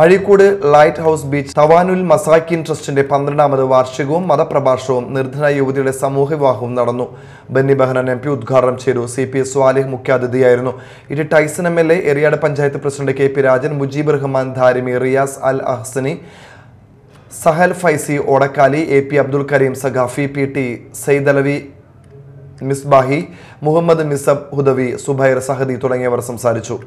Azhikode light house beach Thawanul Masakin ട്രസ്റ്റിന്റെ പന്ത്രണ്ടാമത് വാർഷികവും മതപ്രഭാഷണവും നിർധന യുവതിയുടെ സമൂഹ വിവാഹവും നടന്നു. ബെന്നി ബെഹനാൻ എം പി ഉദ്ഘാടനം ചെയ്തു. സി പി എസ് സ്വാലിഹ് മുഖ്യാതിഥിയായിരുന്നു. ഇരു Tyson M L A Eriyad panchayat president K P Rajan Mujeeb Rahman Darimi Riyas Al Ahsani Sahal Faizi Odakkali A P Abdul Kareem Sakhafi P T Saidalavi Misbahi Muhammad Misab Hudavi Zubair Sahadi തുടങ്ങിയവർ സംസാരിച്ചു.